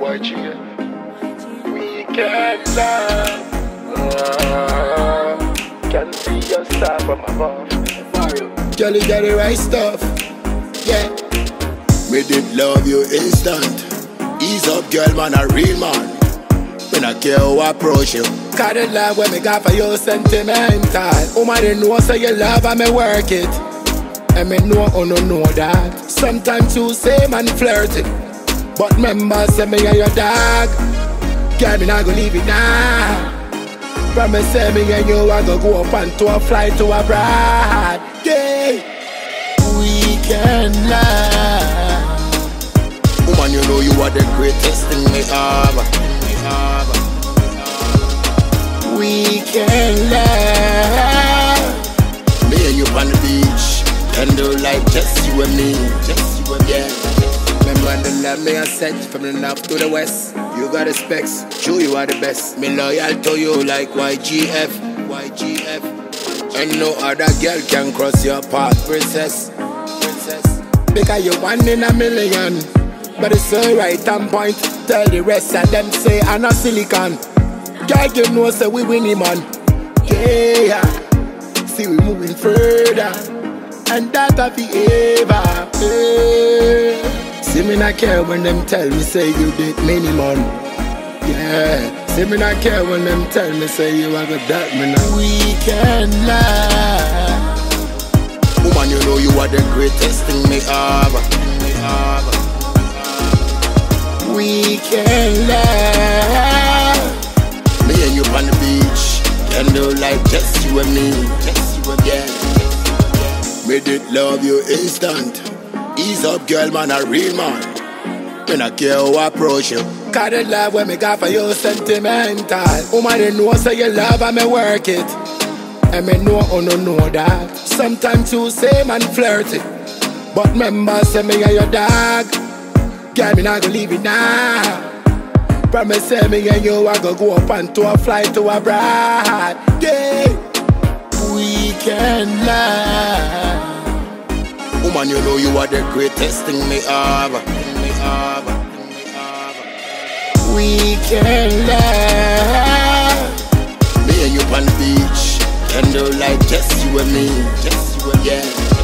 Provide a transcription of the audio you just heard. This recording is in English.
YG. Weekend love. Uh, can see your star from above. Girl, you got the right stuff. Yeah. Me did love you instant. Ease up, girl, man, a real man. When I care how I approach you. Cause the love when me got for you sentimental. Woman, you know, so you love and me work it. And me know, oh no, know that. Sometimes you say man flirty. But remember, say me and your dog. Girl, me not gonna leave it now. Promise say me and you I go go up and to a flight to abroad. Yeah. Weekend love. Woman, you know you are the greatest thing me have. Me have. Weekend love. Me and you on the beach. Candlelight, just you and me. Just Love me I said from the north to the west. You got the specs, true you are the best. Me loyal to you like YGF, YGF. And no other girl can cross your path, princess, princess. Because you one in a million, but it's so right on point. Tell the rest of them say I'm not silicon. Girl, you know say we winning man. Yeah, see we moving further, and that I be ever. See me not care when them tell me say you did man. Yeah. See me not care when them tell me say you are good that me now. Weekend love. Woman, you know you are the greatest thing me have. Me have. Weekend love. Me and you on the beach. Candlelight, just you and me. Just you and yeah. Me did love you instant. Ease up, girl, man, a real man. When I care I approach you. Cause the love when me got for you sentimental. Woman, you know say you love and me work it. And me know oh no know that. Sometimes you say man flirty. But remember say me and your dog. Girl, me not gonna leave it now. Promise say me and you I go go up and to a flight to abroad. Yeah. Weekend love. Woman, you know you are the greatest thing me have. Me have. Me have. Weekend love. Me and you on the beach. Candlelight, just you and me. Just